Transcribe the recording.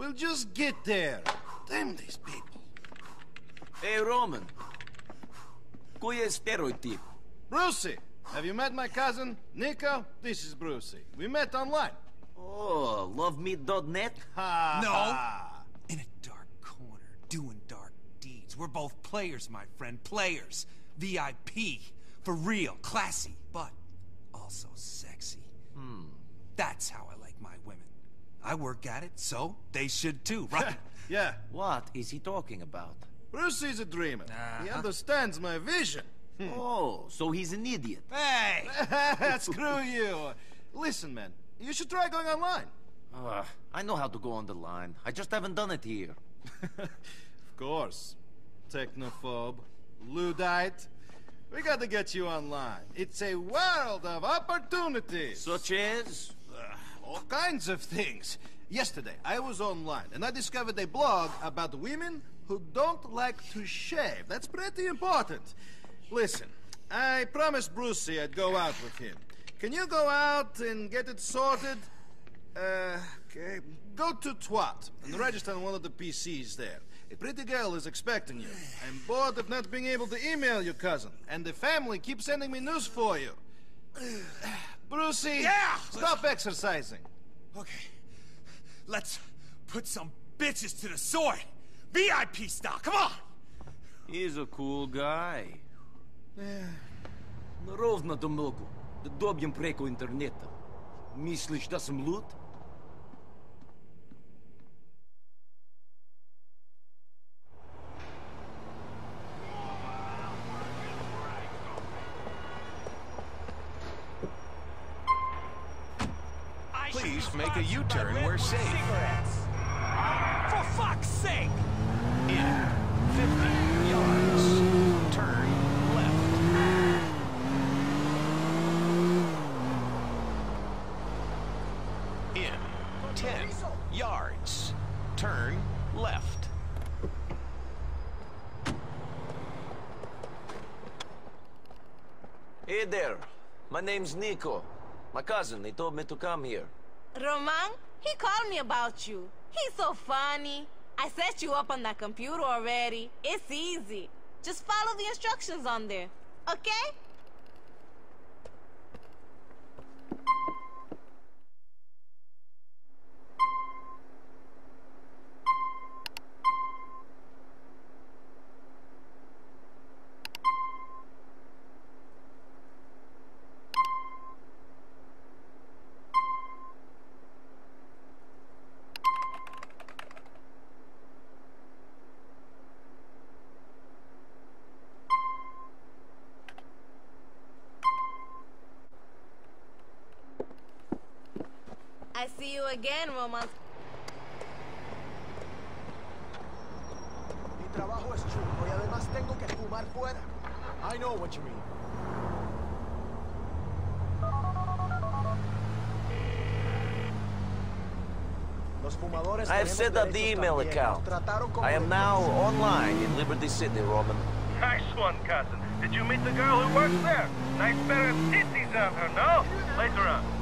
We'll just get there. Damn these people. Hey, Roman. Koji je stereotip? Brucie, have you met my cousin, Niko? This is Brucie. We met online. Oh, lovemeet.net? Ha No. In a dark corner, doing dark deeds. We're both players, my friend. Players. VIP. For real. Classy. But also sexy. Hmm. That's how I like my women. I work at it, so they should too, right? Yeah, What is he talking about? Brucie's a dreamer. He Uh-huh. understands my vision. Oh, so he's an idiot. hey! Screw you. Listen, man, you should try going online. Uh, I know how to go on the line. I just haven't done it here. Of course. Technophobe, Luddite. We gotta get you online. It's a world of opportunities. Such as? Uh, all kinds of things. Yesterday, I was online and I discovered a blog about women who don't like to shave. That's pretty important. Listen, I promised Brucie I'd go out with him. Can you go out and get it sorted? Uh, okay. Go to Twat and register on one of the PCs there. A pretty girl is expecting you. I'm bored of not being able to email your cousin, and the family keeps sending me news for you. Brucey, Yeah! stop exercising. Okay. Let's put some bitches to the sword. VIP style. Come on! He's a cool guy. Ровно до много. Да добьем преко интернета. Мислиш да съм луд? Please make a U-turn where safe. Cigarettes. For fuck's sake! In 50 yards. Turn left. In 10 yards. Turn left. Hey there. My name's Niko. My cousin, he told me to come here. Roman, he called me about you. He's so funny. I set you up on that computer already. It's easy. Just follow the instructions on there. Okay? I see you again, Roman. Mi trabajo es chungo y además tengo que fumar fuera. I know what you mean. Los fumadores I have set up the email account. Nos trataron como I am now online in Liberty City, Roman. Nice one, cousin. Did you meet the girl who works there? Nice pair of titties on her, no? Later on.